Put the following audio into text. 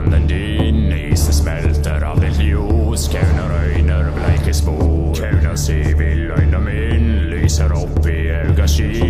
Mannen din, isen smelter av aldri ljos, kaunar øyner bleike spor. Kaunar si vil øynda lyser opp i auga sky.